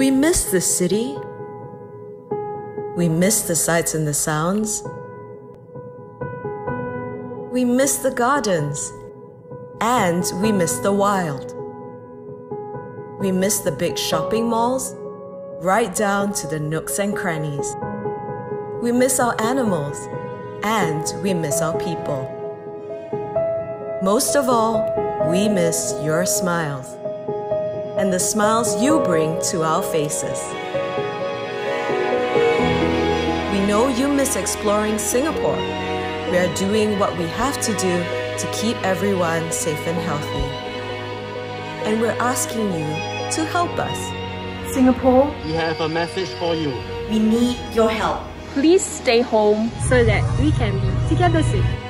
We miss the city. We miss the sights and the sounds. We miss the gardens. And we miss the wild. We miss the big shopping malls, right down to the nooks and crannies. We miss our animals, and we miss our people. Most of all, we miss your smiles and the smiles you bring to our faces. We know you miss exploring Singapore. We are doing what we have to do to keep everyone safe and healthy. And we're asking you to help us. Singapore, we have a message for you. We need your help. Please stay home so that we can be together soon.